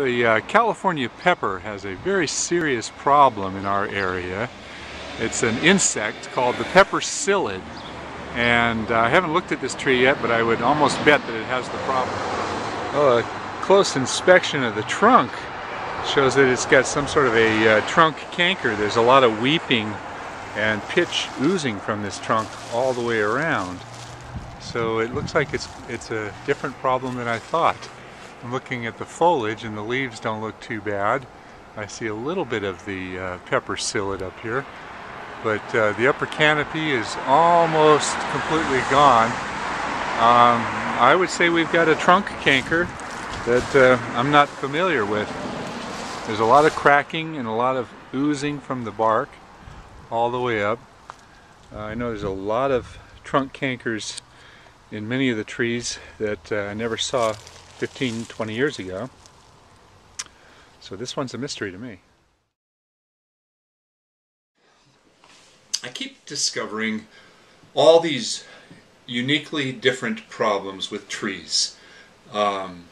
The uh, California pepper has a very serious problem in our area. It's an insect called the pepper psyllid and uh, I haven't looked at this tree yet but I would almost bet that it has the problem. Well, a close inspection of the trunk shows that it's got some sort of a uh, trunk canker. There's a lot of weeping and pitch oozing from this trunk all the way around. So it looks like it's, it's a different problem than I thought. I'm looking at the foliage and the leaves don't look too bad. I see a little bit of the uh, pepper psyllid up here, but uh, the upper canopy is almost completely gone. Um, I would say we've got a trunk canker that uh, I'm not familiar with. There's a lot of cracking and a lot of oozing from the bark all the way up. Uh, I know there's a lot of trunk cankers in many of the trees that uh, I never saw 15, 20 years ago. So this one's a mystery to me. I keep discovering all these uniquely different problems with trees. Um,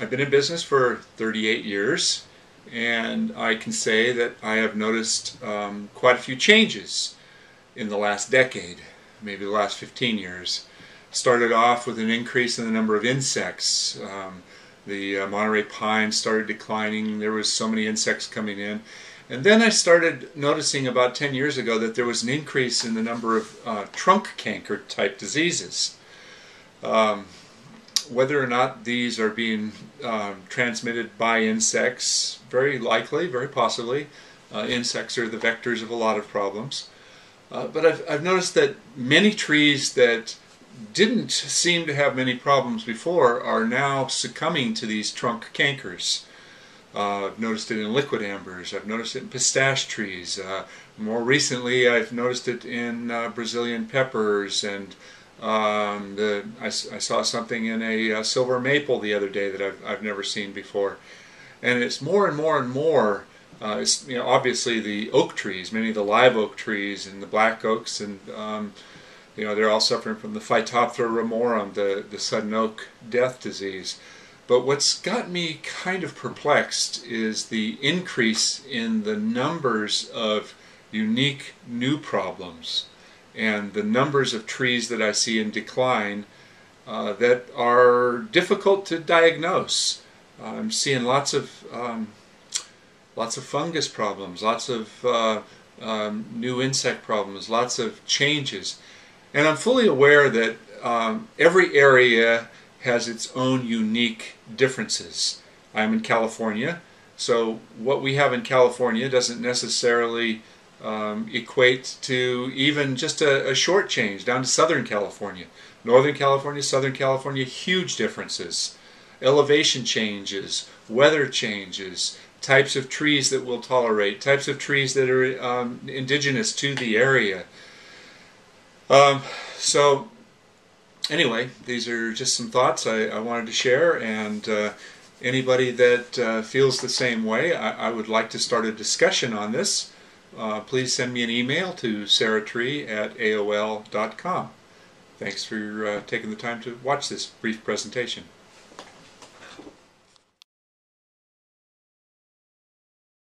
I've been in business for 38 years and I can say that I have noticed um, quite a few changes in the last decade, maybe the last 15 years started off with an increase in the number of insects. Um, the uh, Monterey pine started declining. There was so many insects coming in. And then I started noticing about 10 years ago that there was an increase in the number of uh, trunk canker type diseases. Um, whether or not these are being um, transmitted by insects, very likely, very possibly. Uh, insects are the vectors of a lot of problems. Uh, but I've, I've noticed that many trees that didn't seem to have many problems before are now succumbing to these trunk cankers. Uh, I've noticed it in liquid ambers. I've noticed it in pistache trees. Uh, more recently I've noticed it in uh, Brazilian peppers and um, the, I, I, saw something in a, uh, silver maple the other day that I've, I've never seen before. And it's more and more and more uh, it's, you know, obviously the oak trees, many of the live oak trees and the black oaks and um, you know, they're all suffering from the Phytophthora ramorum, the, the sudden oak death disease. But what's got me kind of perplexed is the increase in the numbers of unique new problems and the numbers of trees that I see in decline uh, that are difficult to diagnose. I'm seeing lots of um, lots of fungus problems, lots of uh, um, new insect problems, lots of changes. And I'm fully aware that um, every area has its own unique differences. I'm in California, so what we have in California doesn't necessarily um, equate to even just a, a, short change down to Southern California. Northern California, Southern California, huge differences. Elevation changes, weather changes, types of trees that we'll tolerate, types of trees that are um, indigenous to the area. Um, so anyway, these are just some thoughts I, I wanted to share and uh, anybody that uh, feels the same way, I, I, would like to start a discussion on this. Uh, please send me an email to saratree at aol.com. Thanks for uh, taking the time to watch this brief presentation.